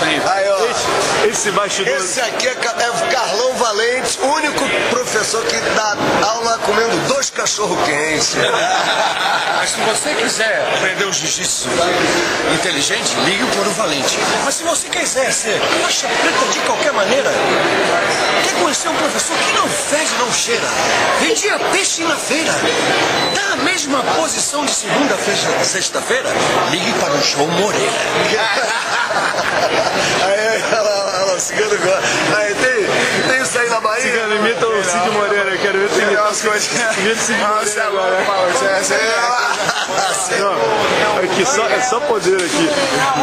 Aí, ó. Esse, esse bastidor. Esse aqui é, é o Carlão Valente, único professor que dá aula comendo dois cachorro quentes. Mas se você quiser aprender o jiu-jitsu inteligente, ligue para o Valente. Mas se você quiser ser faixa preta de qualquer maneira, quer conhecer um professor que não fede, não cheira, vendia peixe na feira, dá a mesma posição de segunda-feira sexta-feira, ligue para o João Moreira. Aí, olha lá, olha lá, cigano. Aí, tem, tem isso aí na Bahia? Cigano, imita o Cid Moreira, quero ver o Cid Imita o Cid Moreira agora. Não, aqui, só, é só poder aqui.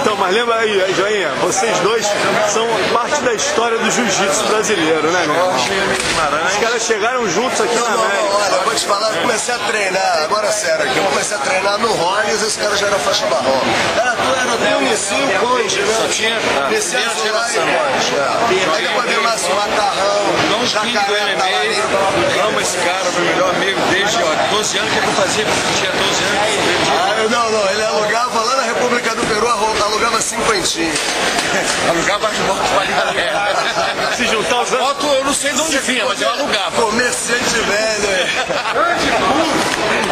Então, mas lembra aí, Joinha, vocês dois são parte da história do jiu-jitsu brasileiro, né, meu irmão? Os caras chegaram juntos aqui na América. olha, eu vou te falar, eu comecei a treinar, agora sério aqui, eu comecei a treinar no Rollins, esse cara já era faixa marrom. Era tu, era tu, Nissinho Conde, né? Só tinha primeira Azulay. Conde, é. Aí depois veio Márcio Macarrão, Jacaré, Talarim. MMA, amo esse cara, meu melhor amigo desde ó, 12 anos que eu fazia, tinha 12 anos. Alugava as motos para ali. Se juntar os Moto eu não sei de onde vinha, mas eu alugava. Comerciante velho, é.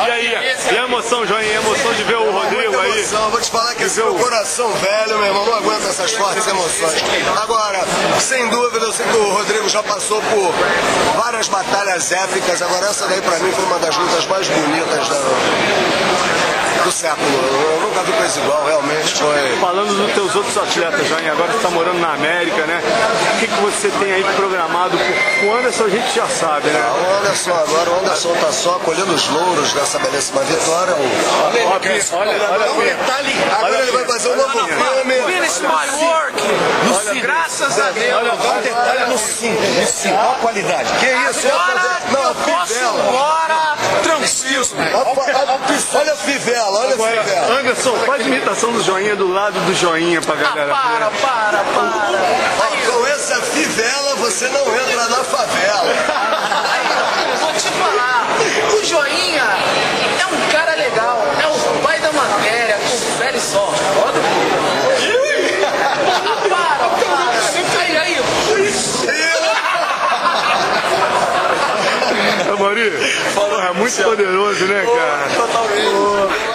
E aí, e a emoção, Joinha, a emoção de ver o Rodrigo aí? emoção. Vou te falar que esse meu coração velho, meu irmão, não aguenta essas fortes emoções. Agora, sem dúvida, eu sei que o Rodrigo já passou por várias batalhas épicas. Agora, essa daí pra mim foi uma das lutas mais bonitas da- do século. Eu realmente foi. Falando dos teus outros atletas, Joinha, agora você tá morando na América, né? O que, que você tem aí programado? pro- O Anderson a gente já sabe, né? O Anderson agora, o Anderson tá só colhendo os louros dessa belíssima vitória. O- Olha, olha, olha Um aqui. detalhe, Agora ele vai fazer um novo filme. finish my work. No cinto. Graças a Deus. Olha, um detalhe no cinto. No cinto. Olha a qualidade. Que isso? Agora Não, a eu posso ir embora tranquilo. Olha a- Agora. Anderson, faz imitação do Joinha do lado do Joinha pra Ah, galera. para, para, para. Ó, Com essa fivela você não entra na favela. Eu vou te falar, o Joinha é um cara legal, é o pai da matéria, confere só. Roda. Ah, para, para. Aí, aí. Porra, é muito poderoso, né, cara? Totalmente.